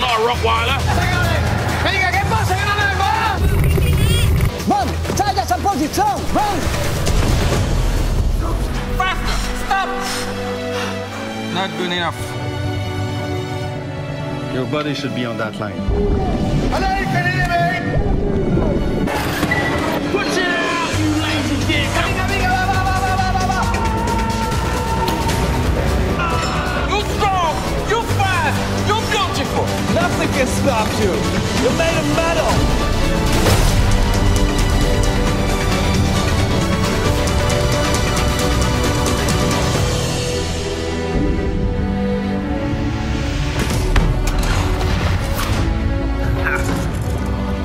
like a poodle, not a Rottweiler. Venga, ¿qué pasa? ¡Que no me va! Vamos! Sai dessa posição! Vamos! Faster! Stop! Not good enough. Your body should be on that line. Can stop you. You're made of metal.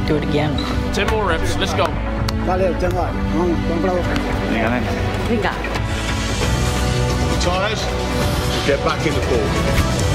Do it again. Ten more reps, let's go. Valeu, até mais. Vamos, vamos pra outra. Obrigado. Tired? Get back in the pool.